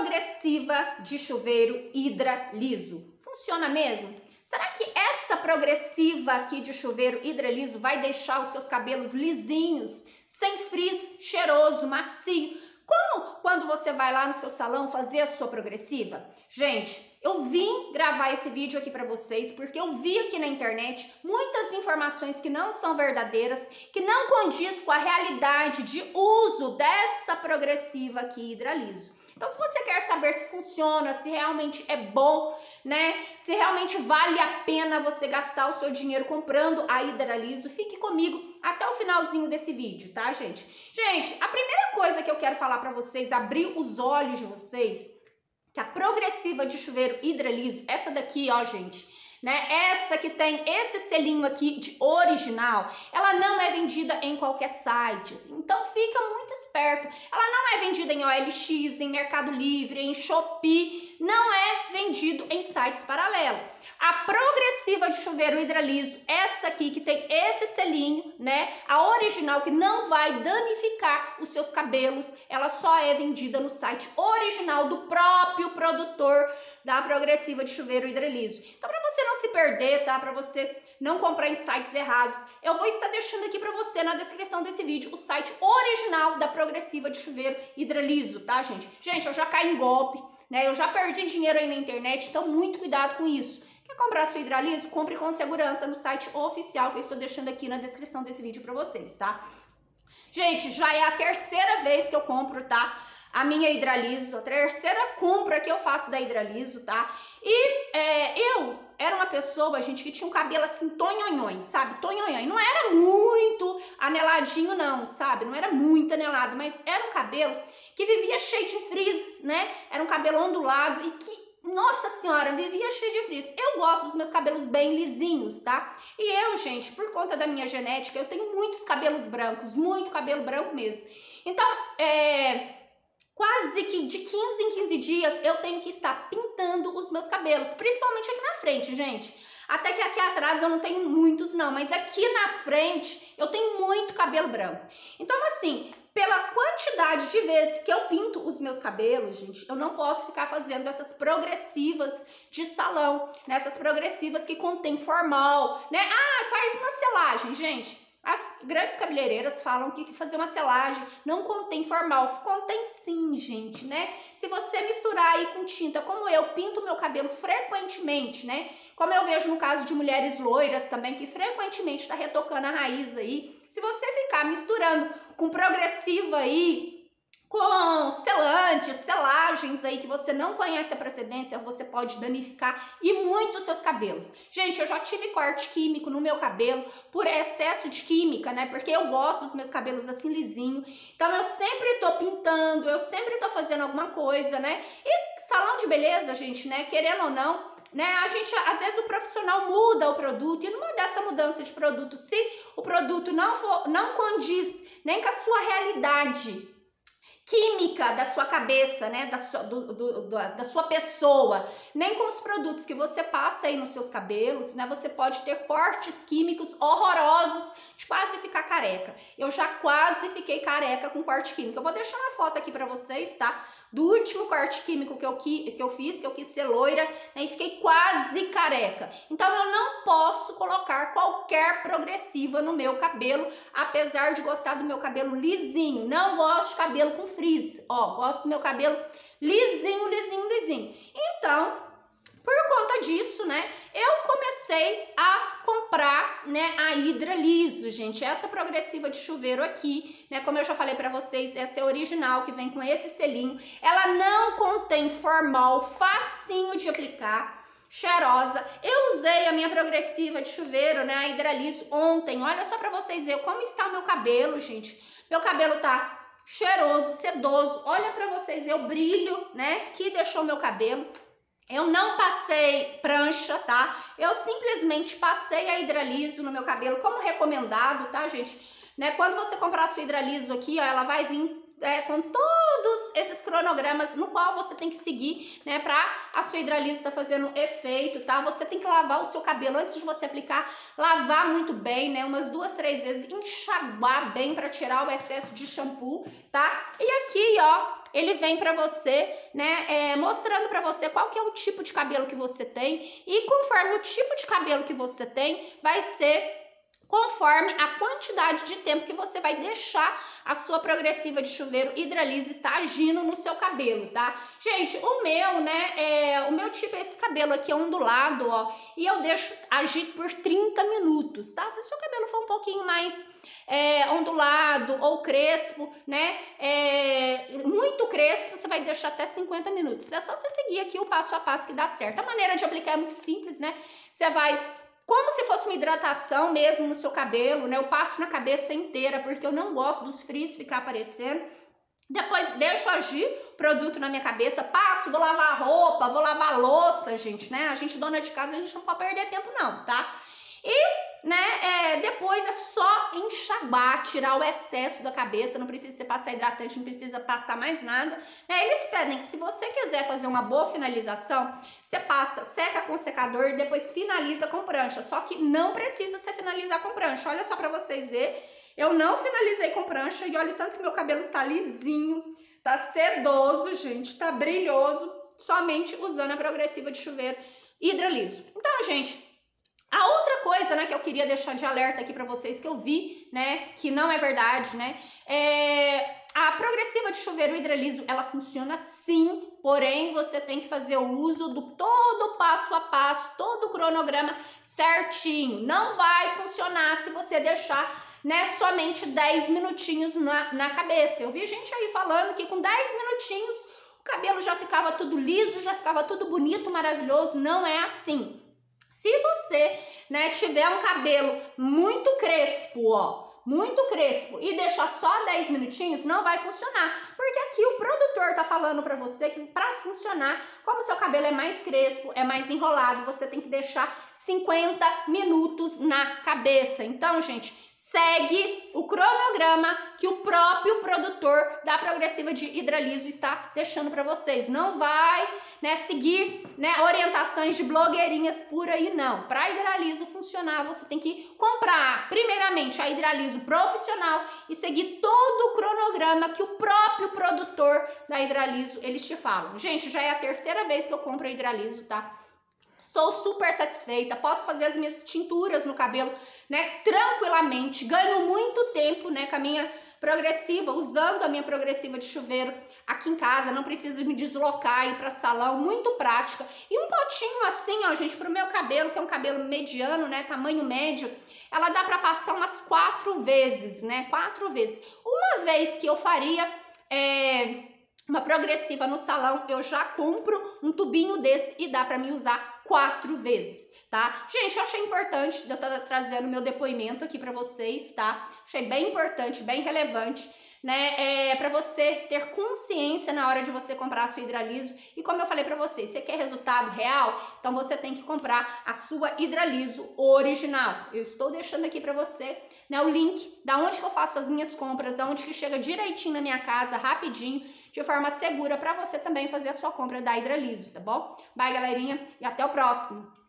progressiva de chuveiro Hidra Liso. Funciona mesmo? Será que essa progressiva aqui de chuveiro Hidra Liso vai deixar os seus cabelos lisinhos, sem frizz, cheiroso, macio? Como quando você vai lá no seu salão fazer a sua progressiva? Gente, eu vim gravar esse vídeo aqui para vocês porque eu vi aqui na internet muitas informações que não são verdadeiras, que não condiz com a realidade de uso dessa progressiva aqui hidraliso. Então, se você quer saber se funciona, se realmente é bom, né? Se realmente vale a pena você gastar o seu dinheiro comprando a Hidraliso, fique comigo até o finalzinho desse vídeo, tá, gente? Gente, a primeira coisa que eu quero falar para vocês, abrir os olhos de vocês, que a progressiva de chuveiro Hidraliso, essa daqui, ó, gente, né? Essa que tem esse selinho aqui de original, ela não é vendida em qualquer site. Assim. Então fica muito esperto. Ela não é vendida em OLX, em Mercado Livre, em Shopee, não é vendido em sites paralelos. A progressiva de chuveiro hidraliso, essa aqui que tem esse selinho, né? A original que não vai danificar os seus cabelos, ela só é vendida no site original do próprio produtor da progressiva de chuveiro hidraliso. Então, para você não se perder, tá? Para você não comprar em sites errados, eu vou estar deixando aqui para você na descrição desse vídeo o site original da progressiva de chuveiro hidraliso, tá, gente? Gente, eu já caí em golpe, né? Eu já perdi dinheiro aí na internet, então muito cuidado com isso. Quer comprar sua hidraliso? Compre com segurança no site oficial que eu estou deixando aqui na descrição desse vídeo para vocês, tá? Gente, já é a terceira vez que eu compro, tá? A minha hidraliso, a terceira compra que eu faço da hidraliso, tá? E é, eu era uma pessoa, gente, que tinha um cabelo assim, tonhonhões, sabe? Tonhonhões. Não era muito aneladinho, não, sabe? Não era muito anelado, mas era um cabelo que vivia cheio de frizz, né? Era um cabelo ondulado e que nossa senhora, vivia cheia de frizz. Eu gosto dos meus cabelos bem lisinhos, tá? E eu, gente, por conta da minha genética, eu tenho muitos cabelos brancos, muito cabelo branco mesmo. Então, é quase que de 15 em 15 dias eu tenho que estar pintando os meus cabelos, principalmente aqui na frente, gente. Até que aqui atrás eu não tenho muitos não, mas aqui na frente eu tenho muito cabelo branco. Então assim, pela quantidade de vezes que eu pinto os meus cabelos, gente, eu não posso ficar fazendo essas progressivas de salão, nessas né? progressivas que contém formal, né? Ah, faz uma selagem, gente. As grandes cabeleireiras falam que fazer uma selagem não contém formal. Contém sim, gente, né? Se você misturar aí com tinta, como eu pinto meu cabelo frequentemente, né? Como eu vejo no caso de mulheres loiras também, que frequentemente tá retocando a raiz aí. Se você ficar misturando com progressiva aí, com selantes, selagens aí que você não conhece a procedência, você pode danificar e muito os seus cabelos. Gente, eu já tive corte químico no meu cabelo por excesso de química, né? Porque eu gosto dos meus cabelos assim lisinho. Então eu sempre tô pintando, eu sempre tô fazendo alguma coisa, né? E salão de beleza, gente, né? Querendo ou não, né? A gente, às vezes o profissional muda o produto e numa dessa mudança de produto, se o produto não for, não condiz nem com a sua realidade, química da sua cabeça, né, da sua, do, do, da sua pessoa, nem com os produtos que você passa aí nos seus cabelos, né, você pode ter cortes químicos horrorosos de quase ficar careca. Eu já quase fiquei careca com corte químico. Eu vou deixar uma foto aqui para vocês, tá? Do último corte químico que eu, que eu fiz, que eu quis ser loira, né, e fiquei quase careca. Então eu não posso colocar qualquer progressiva no meu cabelo, apesar de gostar do meu cabelo lisinho. Não gosto de cabelo com frizz. Ó, gosto do meu cabelo lisinho, lisinho, lisinho. Então, por conta disso, né, eu comecei a comprar, né, a Hidra Liso, gente. Essa progressiva de chuveiro aqui, né, como eu já falei para vocês, essa é original, que vem com esse selinho. Ela não contém formal, facinho de aplicar cheirosa. Eu usei a minha progressiva de chuveiro, né, a Hidraliso ontem. Olha só para vocês verem como está o meu cabelo, gente. Meu cabelo tá cheiroso, sedoso. Olha para vocês o brilho, né, que deixou meu cabelo. Eu não passei prancha, tá? Eu simplesmente passei a hidraliso no meu cabelo como recomendado, tá, gente? Né? Quando você comprar a sua hidraliso aqui, ó, ela vai vir é, com todos esses cronogramas no qual você tem que seguir, né, para a sua hidralise tá fazendo efeito, tá? Você tem que lavar o seu cabelo antes de você aplicar, lavar muito bem, né, umas duas, três vezes, enxaguar bem para tirar o excesso de shampoo, tá? E aqui, ó, ele vem para você, né, é, mostrando para você qual que é o tipo de cabelo que você tem e conforme o tipo de cabelo que você tem, vai ser conforme a quantidade de tempo que você vai deixar a sua progressiva de chuveiro hidralise estar agindo no seu cabelo, tá? Gente, o meu, né, é, o meu tipo é esse cabelo aqui ondulado, ó, e eu deixo agir por 30 minutos, tá? Se o seu cabelo for um pouquinho mais é, ondulado ou crespo, né, é, muito crespo, você vai deixar até 50 minutos. É só você seguir aqui o passo a passo que dá certo. A maneira de aplicar é muito simples, né? Você vai como se fosse uma hidratação mesmo no seu cabelo, né? Eu passo na cabeça inteira, porque eu não gosto dos frizz ficar aparecendo. Depois deixo agir produto na minha cabeça, passo, vou lavar roupa, vou lavar louça, gente, né? A gente, dona de casa, a gente não pode perder tempo, não, tá? E, né, é, depois é só enxabar, tirar o excesso da cabeça, não precisa você passar hidratante, não precisa passar mais nada. Né? Eles pedem que se você quiser fazer uma boa finalização, você passa, seca com secador e depois finaliza com prancha. Só que não precisa você finalizar com prancha. Olha só pra vocês verem, eu não finalizei com prancha e olha tanto que meu cabelo tá lisinho, tá sedoso, gente, tá brilhoso, somente usando a progressiva de chuveiro hidraliso. Então, gente, a outra coisa, né, que eu queria deixar de alerta aqui para vocês que eu vi, né, que não é verdade, né, é a progressiva de chuveiro hidraliso, ela funciona sim, porém você tem que fazer o uso do todo passo a passo, todo o cronograma certinho. Não vai funcionar se você deixar, né, somente 10 minutinhos na, na cabeça. Eu vi gente aí falando que com 10 minutinhos o cabelo já ficava tudo liso, já ficava tudo bonito, maravilhoso. Não é assim. Se você, né, tiver um cabelo muito crespo, ó, muito crespo e deixar só 10 minutinhos, não vai funcionar. Porque aqui o produtor tá falando para você que para funcionar, como seu cabelo é mais crespo, é mais enrolado, você tem que deixar 50 minutos na cabeça. Então, gente, segue o cronograma que o próprio produtor da progressiva de hidraliso está deixando para vocês. Não vai, né, seguir, né, orientações de blogueirinhas por aí não. Para hidraliso funcionar, você tem que comprar primeiramente a hidraliso profissional e seguir todo o cronograma que o próprio produtor da hidraliso eles te falam. Gente, já é a terceira vez que eu compro a hidraliso, tá? Sou super satisfeita, posso fazer as minhas tinturas no cabelo, né, tranquilamente. Ganho muito tempo, né, com a minha progressiva, usando a minha progressiva de chuveiro aqui em casa, não preciso me deslocar ir para salão, muito prática. E um potinho assim, ó, gente, pro meu cabelo, que é um cabelo mediano, né, tamanho médio, ela dá para passar umas quatro vezes, né, quatro vezes. Uma vez que eu faria é, uma progressiva no salão, eu já compro um tubinho desse e dá para me usar quatro vezes, tá? Gente, eu achei importante eu estar trazendo meu depoimento aqui para vocês, tá? Achei bem importante, bem relevante né? É para você ter consciência na hora de você comprar a sua hidraliso. E como eu falei para você, você quer resultado real? Então você tem que comprar a sua hidraliso original. Eu estou deixando aqui para você, né, o link da onde que eu faço as minhas compras, da onde que chega direitinho na minha casa, rapidinho, de forma segura para você também fazer a sua compra da hidraliso, tá bom? Bye, galerinha, e até o próximo.